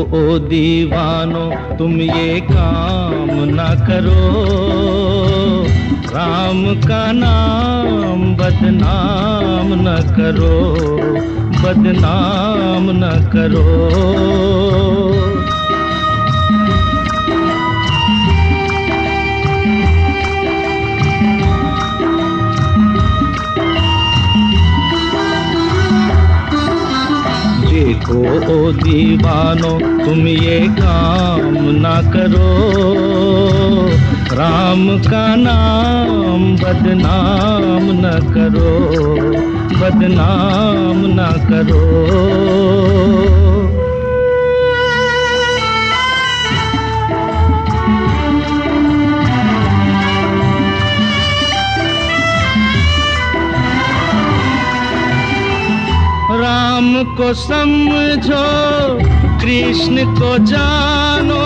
ओ दीवानो, तुम ये काम ना करो। राम का नाम बदनाम न करो, बदनाम न करो। देखो ओ दीवानो, तुम ये काम ना करो। राम का नाम बदनाम न करो, बदनाम न करो। को समझो, कृष्ण को जानो,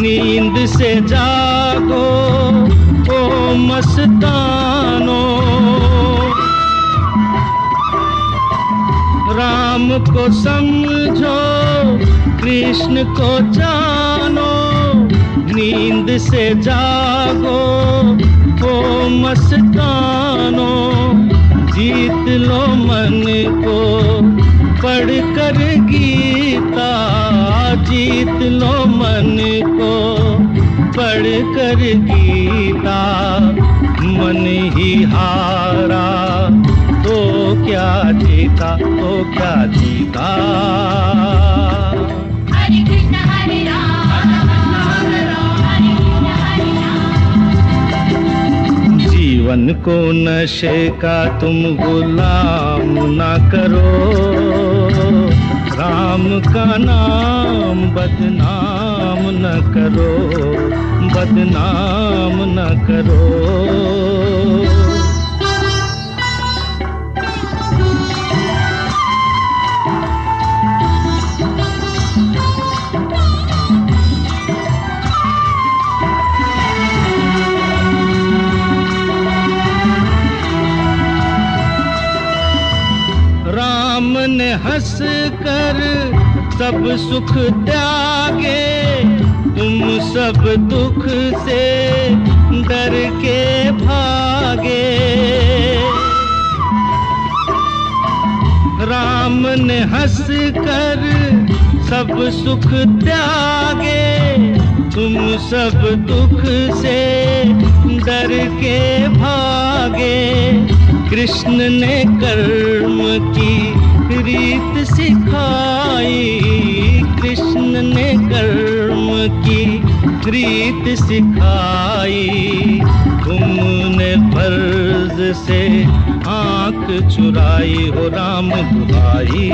नींद से जागो, ओ मस्तानो। राम को समझो, कृष्ण को जानो, नींद से जागो, ओ मस्तानो। जीत लो मन को पढ़ कर गीता, जीत लो मन को पढ़ कर गीता, मन ही हारा तो क्या जीता तो क्या जीता। को नशे का तुम गुलाम ना करो। राम का नाम बदनाम न करो, बदनाम न करो। कर सब सुख त्यागे, तुम सब दुख से डर के भागे। राम ने हंस कर सब सुख त्यागे, तुम सब दुख से डर के भागे। कृष्ण ने कर्म की रीत सिखाई। कृष्ण ने कर्म की रीत सिखाई। तुमने फ़र्ज़ से आँख चुराई हो राम दुहाई।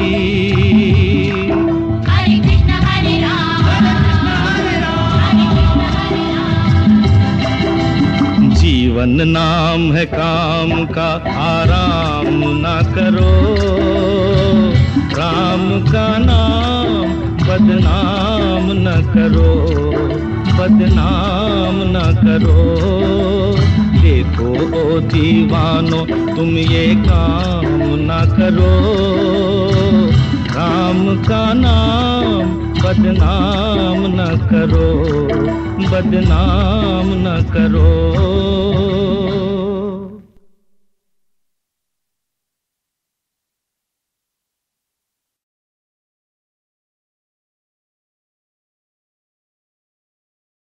जीवन नाम है काम का आराम ना करो। राम का नाम बदनाम न करो, बदनाम न करो। देखो ओ दीवानो, तुम ये काम न करो। राम का नाम बदनाम न करो, बदनाम न करो।